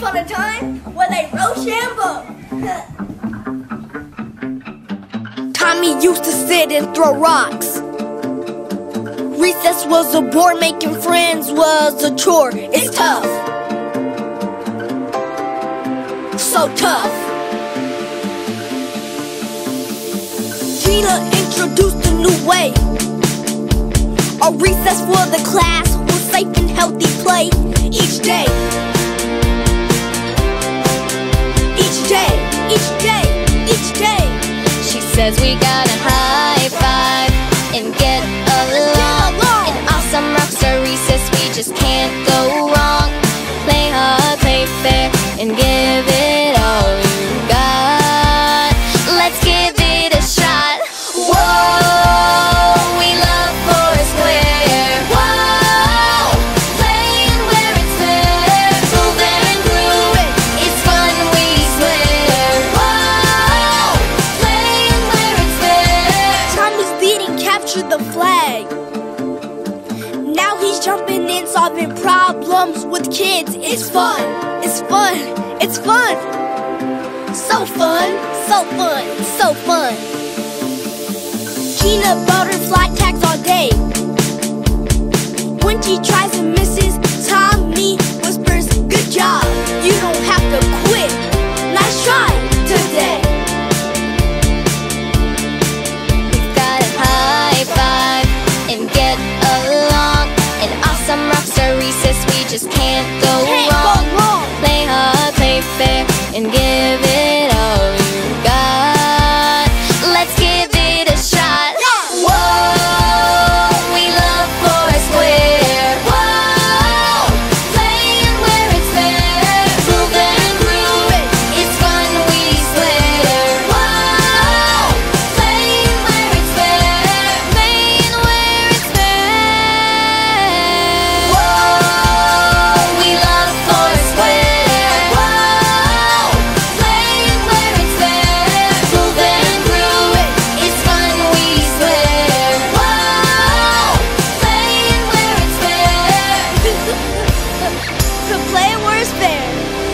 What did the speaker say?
upon a time when they Rochambeau. Tommy used to sit and throw rocks. Recess was a bore, making friends was a chore. It's tough. So tough. Gina introduced a new way. A recess for the class was safe and healthy play each day. Says we gotta high five and get along. along. An awesome rockstar recess, we just can't Jumping in, solving problems with kids. It's fun, it's fun, it's fun. So fun, so fun, so fun. Peanut butter fly tags all day. When she tries and misses, Tommy just can't To play worse fair.